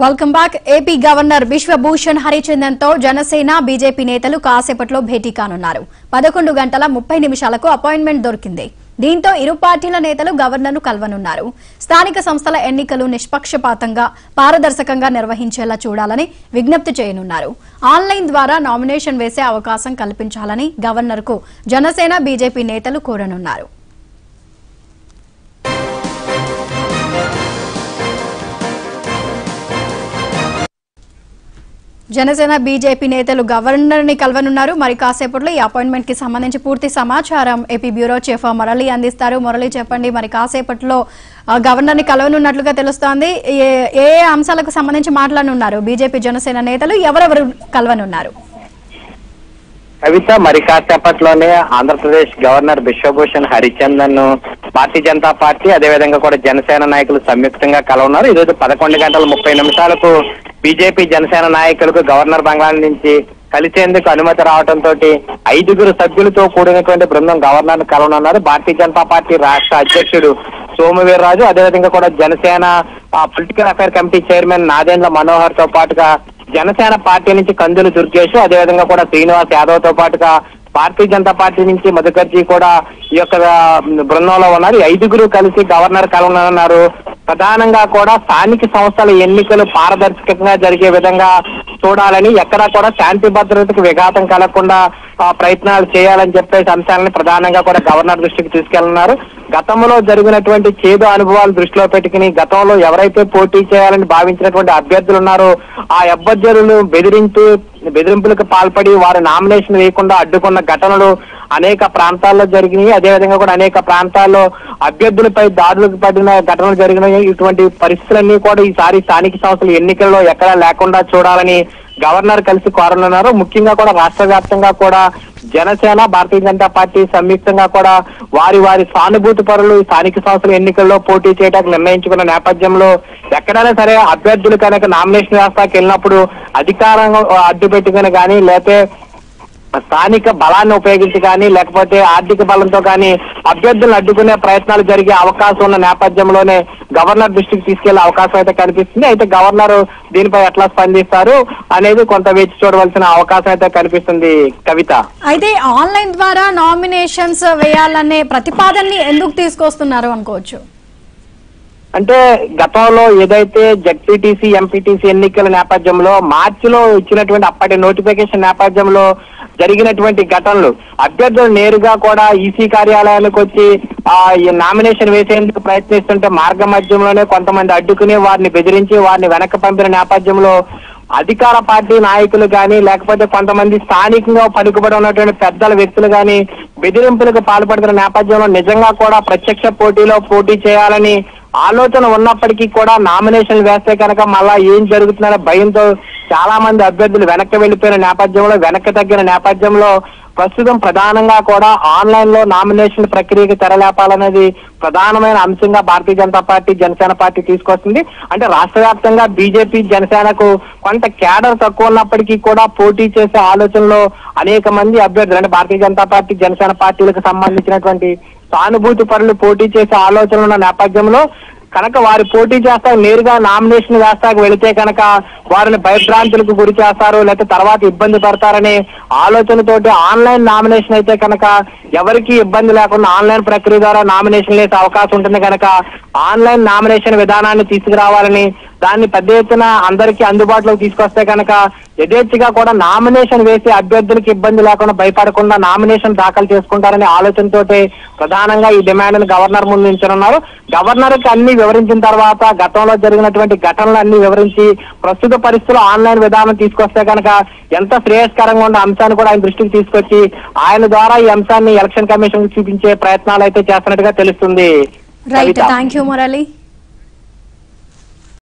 Welcome back AP governor Biswabhusan హరిచందన్తో Janasena BJP నేతలు కాసేపట్లో భేటీ కానున్నారు. పదకొండు గంటల ముప్పై నిమిషాలకు అపాయింట్మెంట్ దొరికింది. దీంతో ఇరు పార్టీల నేతలు గవర్నర్ను కలవనున్నారు. స్థానిక సంస్థల ఎన్నికలు నిష్పక్షపాతంగా పారదర్శకంగా నిర్వహించేలా చూడాలని విజ్ఞప్తి చేయనున్నారు. ఆన్లైన్ ద్వారా నామినేషన్ వేసే అవకాశం కల్పించాలని గవర్నర్కు జనసేన బీజేపీ నేతలు కోరనున్నారు. జనసేన బీజేపీ నేతలు గవర్నర్ని కలవనున్నారు. మరి కాసేపట్లో ఈ అపాయింట్మెంట్కి సంబంధించి పూర్తి సమాచారం ఏపీ బ్యూరో చీఫ్ మురళి అందిస్తారు. మురళి చెప్పండి మరి కాసేపట్లో గవర్నర్ని కలవనున్నట్లుగా తెలుస్తోంది. ఏ ఏ అంశాలకు సంబంధించి మాట్లాడనున్నారు? బీజేపీ జనసేన నేతలు ఎవరెవరు కలవనున్నారు? కవిత మరి కాసేపట్లోనే ఆంధ్రప్రదేశ్ గవర్నర్ బిశ్వభూషణ్ హరిచందన్ భారతీయ జనతా పార్టీ అదేవిధంగా కూడా జనసేన నాయకులు సంయుక్తంగా కలవన్నారు ఈరోజు పదకొండు గంటల ముప్పై నిమిషాలకు బీజేపీ జనసేన నాయకులకు గవర్నర్ బంగ్లా నుంచి కలిసేందుకు అనుమతి రావడంతో ఐదుగురు సభ్యులతో కూడినటువంటి బృందం గవర్నర్ కలవనున్నారు. భారతీయ జనతా పార్టీ రాష్ట్ర అధ్యక్షుడు సోమవీర్రాజు అదేవిధంగా కూడా Janasena political affair committee chairman Nadendla మనోహర్తో పాటుగా జనసేన పార్టీ నుంచి కందులు దుర్గేష్ అదేవిధంగా కూడా శ్రీనివాస్ యాదవ్తో పాటుగా భారతీయ జనతా పార్టీ నుంచి మధుకర్జీ కూడా ఈ యొక్క బృందంలో ఉన్నారు. ఐదుగురు కలిసి గవర్నర్ కలవనున్నారు ప్రధానంగా కూడా స్థానిక సంస్థల ఎన్నికలు పారదర్శకంగా జరిగే విధంగా చూడాలని ఎక్కడా కూడా శాంతి భద్రతకు విఘాతం కలగకుండా ప్రయత్నాలు చేయాలని చెప్పేసి అంశాలను ప్రధానంగా కూడా గవర్నర్ దృష్టికి తీసుకెళ్తున్నారు గతంలో జరిగినటువంటి చేదు అనుభవాలు దృష్టిలో పెట్టుకుని గతంలో ఎవరైతే పోటీ చేయాలని భావించినటువంటి అభ్యర్థులు ఉన్నారో ఆ అభ్యర్థులను బెదిరించు బెదిరింపులకు పాల్పడి వారు నామినేషన్ వేయకుండా అడ్డుకున్న ఘటనలు అనేక ప్రాంతాల్లో జరిగినాయి. అదేవిధంగా కూడా అనేక ప్రాంతాల్లో అభ్యర్థులపై దాడులకు పడిన ఘటనలు జరిగినాయి. ఇటువంటి పరిస్థితులన్నీ కూడా ఈసారి స్థానిక సంస్థల ఎన్నికల్లో ఎక్కడా లేకుండా చూడాలని గవర్నర్ కలిసి కోరనున్నారు. ముఖ్యంగా కూడా రాష్ట్ర వ్యాప్తంగా కూడా జనసేన భారతీయ జనతా పార్టీ సంయుక్తంగా కూడా వారి వారి సానుభూతి పరులు స్థానిక సంస్థల ఎన్నికల్లో పోటీ చేయడానికి నిర్ణయించుకున్న నేపథ్యంలో ఎక్కడైనా సరే అభ్యర్థులు కనుక నామినేషన్ వ్యవస్థకి వెళ్ళినప్పుడు అధికారం అడ్డు పెట్టుకుని కానీ లేకపోతే స్థానిక బలాన్ని ఉపయోగించి కానీ లేకపోతే ఆర్థిక బలంతో కానీ అభ్యర్థులను అడ్డుకునే ప్రయత్నాలు జరిగే అవకాశం ఉన్న నేపథ్యంలోనే గవర్నర్ దృష్టికి తీసుకెళ్ళే అవకాశం అయితే కనిపిస్తుంది. అయితే గవర్నర్ దీనిపై ఎట్లా స్పందిస్తారు అనేది కొంత వేచి చూడవలసిన అవకాశం అయితే కనిపిస్తుంది. కవిత. అయితే ఆన్లైన్ ద్వారా నామినేషన్స్ వేయాలనే ప్రతిపాదనని ఎందుకు తీసుకొస్తున్నారు అనుకోవచ్చు? అంటే గతంలో ఏదైతే జడ్పీటీసీ ఎంపీటీసీ ఎన్నికల నేపథ్యంలో మార్చిలో ఇచ్చినటువంటి అప్పటి నోటిఫికేషన్ నేపథ్యంలో జరిగినటువంటి ఘటనలు అభ్యర్థులు నేరుగా కూడా ఈసీ కార్యాలయానికి వచ్చి ఆ నామినేషన్ వేసేందుకు ప్రయత్నిస్తుంటే మార్గ మధ్యంలోనే కొంతమంది అడ్డుకుని వారిని బెదిరించి వారిని వెనక్కి పంపిన నేపథ్యంలో అధికార పార్టీ నాయకులు కానీ లేకపోతే కొంతమంది స్థానికంగా పలుకుబడి ఉన్నటువంటి పెద్దల వ్యక్తులు కానీ బెదిరింపులకు పాల్పడుతున్న నేపథ్యంలో నిజంగా కూడా ప్రత్యక్ష పోటీలో పోటీ చేయాలని ఆలోచన ఉన్నప్పటికీ కూడా నామినేషన్ వేస్తే కనుక మళ్ళా ఏం జరుగుతుందనే భయంతో చాలా మంది అభ్యర్థులు వెనక్కి వెళ్ళిపోయిన నేపథ్యంలో వెనక్కి తగ్గిన నేపథ్యంలో ప్రస్తుతం ప్రధానంగా కూడా ఆన్లైన్లో నామినేషన్ ప్రక్రియకి తెరలేపాలనేది ప్రధానమైన అంశంగా భారతీయ జనతా పార్టీ జనసేన పార్టీ తీసుకొస్తుంది. అంటే రాష్ట్ర వ్యాప్తంగా బీజేపీ జనసేనకు కొంత కేడర్ తక్కువ ఉన్నప్పటికీ కూడా పోటీ చేసే ఆలోచనలో అనేక మంది అభ్యర్థులు అంటే భారతీయ జనతా పార్టీ జనసేన పార్టీలకు సంబంధించినటువంటి సానుభూతి పరులు పోటీ చేసే ఆలోచన ఉన్న నేపథ్యంలో కనుక వారు పోటీ చేస్తా నేరుగా నామినేషన్ వేస్తాకు వెళితే కనుక వారిని భయభ్రాంతులకు గురి చేస్తారు లేకపోతే తర్వాత ఇబ్బంది పడతారనే ఆలోచనతోటి ఆన్లైన్ నామినేషన్ అయితే కనుక ఎవరికి ఇబ్బంది లేకుండా ఆన్లైన్ ప్రక్రియ ద్వారా నామినేషన్ వేసే అవకాశం ఉంటుంది. కనుక ఆన్లైన్ నామినేషన్ విధానాన్ని తీసుకురావాలని దాన్ని పెద్ద ఎత్తున అందరికీ అందుబాటులోకి తీసుకొస్తే కనుక యథేచ్ఛగా కూడా నామినేషన్ వేసే అభ్యర్థులకు ఇబ్బంది లేకుండా భయపడకుండా నామినేషన్ దాఖలు చేసుకుంటారనే ఆలోచనతోటి ప్రధానంగా ఈ డిమాండ్ని గవర్నర్ ముందు ఉంచనున్నారు గవర్నర్కి అన్ని వివరించిన తర్వాత గతంలో జరిగినటువంటి ఘటనలు అన్ని వివరించి ప్రస్తుత పరిస్థితుల్లో ఆన్లైన్ విధానం తీసుకొస్తే కనుక ఎంత శ్రేయస్కరంగా ఉన్న అంశాన్ని కూడా ఆయన దృష్టికి తీసుకొచ్చి ఆయన ద్వారా ఈ అంశాన్ని ఎలక్షన్ కమిషన్ చూపించే ప్రయత్నాలు అయితే చేస్తున్నట్టుగా తెలుస్తుంది. రైట్. Thank you Murali